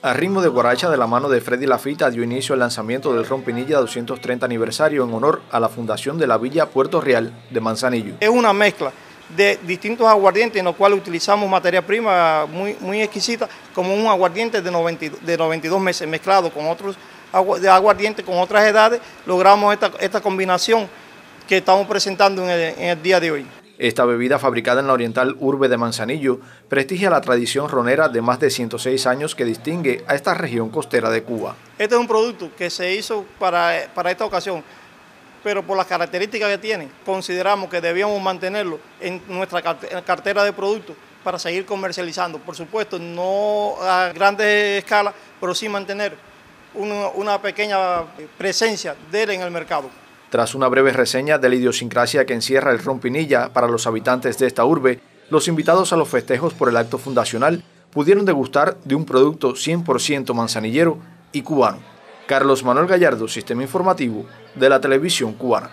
A ritmo de guaracha de la mano de Freddy Lafita dio inicio al lanzamiento del Rompinilla 230 aniversario en honor a la fundación de la Villa Puerto Real de Manzanillo. Es una mezcla de distintos aguardientes en los cuales utilizamos materia prima muy, muy exquisita, como un aguardiente de, 92 meses mezclado con otros aguardientes con otras edades, logramos esta, combinación que estamos presentando en el día de hoy. Esta bebida fabricada en la oriental urbe de Manzanillo prestigia la tradición ronera de más de 106 años que distingue a esta región costera de Cuba. Este es un producto que se hizo para, esta ocasión, pero por las características que tiene, consideramos que debíamos mantenerlo en nuestra cartera de productos para seguir comercializando. Por supuesto, no a grandes escalas, pero sí mantener una, una pequeña presencia de él en el mercado. Tras una breve reseña de la idiosincrasia que encierra el rompinilla para los habitantes de esta urbe, los invitados a los festejos por el acto fundacional pudieron degustar de un producto 100% manzanillero y cubano. Carlos Manuel Gallardo, Sistema Informativo de la Televisión Cubana.